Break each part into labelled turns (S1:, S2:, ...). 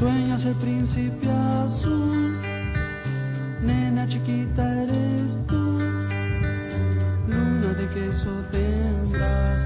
S1: Sueñas el príncipe azul, nena chiquita eres tú, luna de queso tendrás,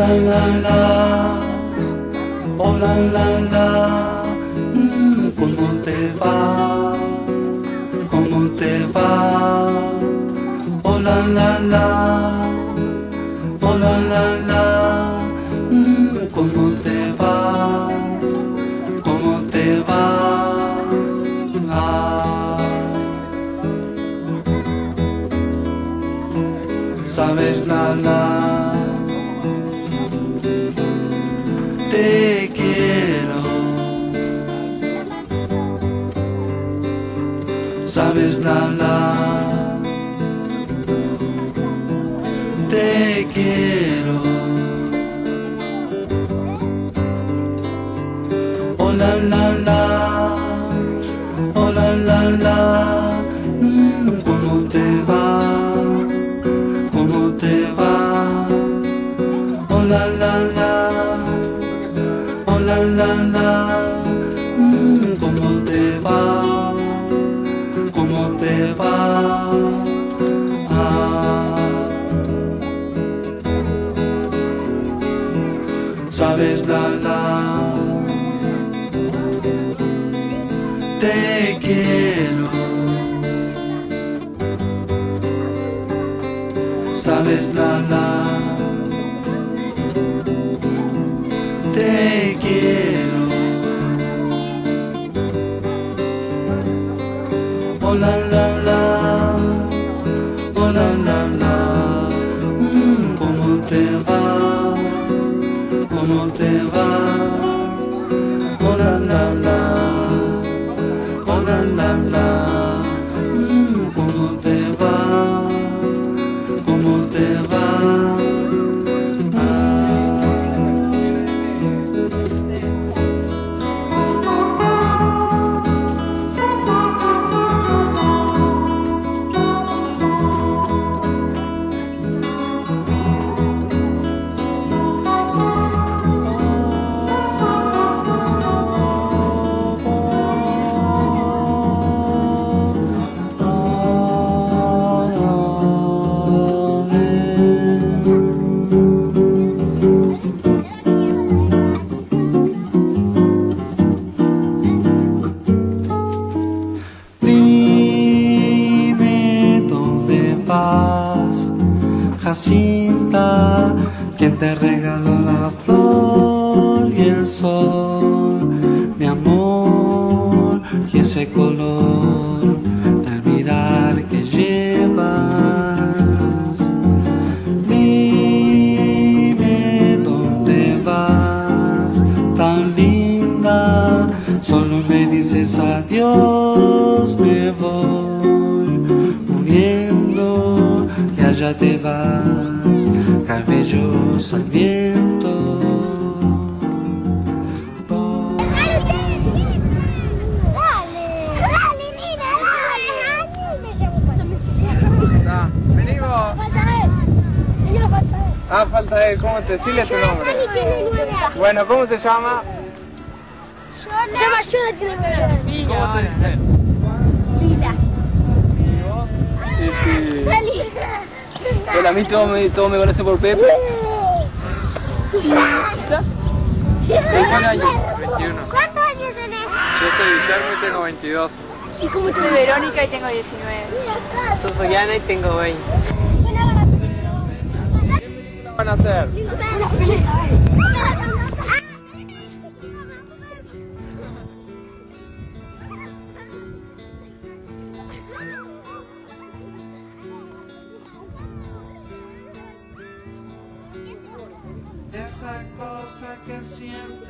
S1: la la la, oh la la la, mm, ¿cómo te va? ¿Cómo te va? Oh la la la, oh la la la, mm, ¿cómo te va? ¿Cómo te va? Ah. Sabes la la Sabes la, te quiero. Oh la la la, oh la la la, mm, ¿cómo te va? ¿Cómo te va? Oh la la la. Oh la la la, mm, ¿cómo te va? ¿Cómo te. Sabes la la, te quiero. Sabes la la. ¿Cómo y ese color del mirar que llevas. Dime dónde vas, tan linda, solo me dices adiós, me voy muriendo y allá te vas, cabellos al
S2: Ah,
S3: falta él.
S2: ¿Cómo te decirle tu nombre? Bueno, ¿cómo se llama?
S3: Se llama Jonah, tiene nueve años.
S2: ¿Cómo te dicen?
S3: Lila.
S2: Sí.
S3: Salida.
S2: Bueno, a mí todos me, todos me conocen por Pepe. ¿21 años? 21.
S3: ¿Cuántos años tenés?
S2: Yo soy Guillermo y tengo 22.
S4: ¿Y cómo soy Verónica y tengo 19?
S2: Yo soy Ana y tengo 20. ¿Qué van a hacer?
S1: esa cosa que sientes